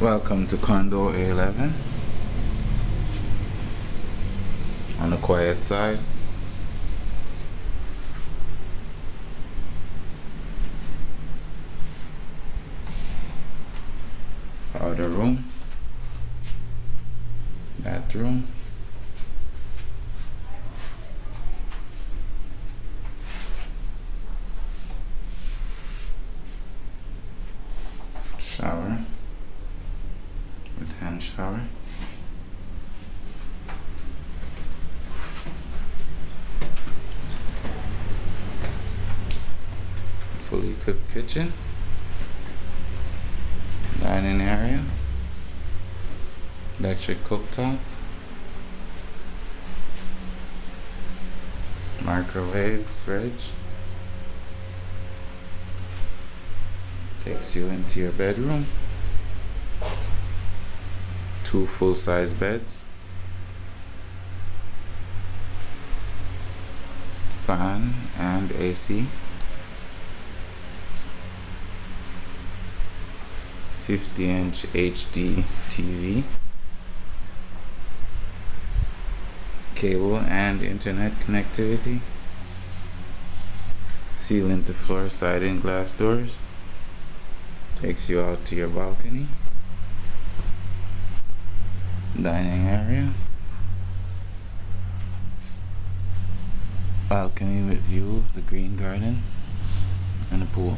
Welcome to condo A11 on the quiet side. Powder room, bathroom. shower hand. Fully equipped kitchen, dining area, electric cooktop, microwave, fridge. Takes you into your bedroom. Two full size beds. Fan and AC. 50 inch HD TV. Cable and internet connectivity. Ceiling to floor siding glass doors takes you out to your balcony dining area. Balcony with view of the green garden and a pool